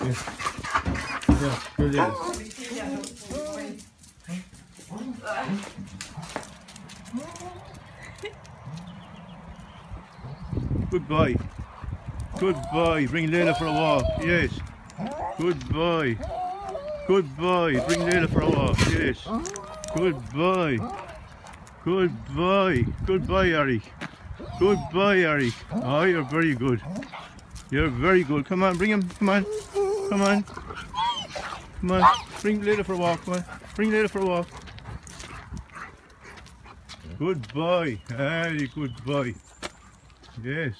Yeah, good Lila. Good boy. Good boy. Bring Layla for a walk. Yes. Good boy. Good boy. Bring Layla for a walk. Yes. Good boy. Good boy. Good boy, Eric. Good boy, Eric. Oh, you're very good. You're very good. Come on, bring him. Come on. Come on. Come on. Bring Layla for a walk. Come on. Bring Layla for a walk. Good boy. Very good boy. Yes.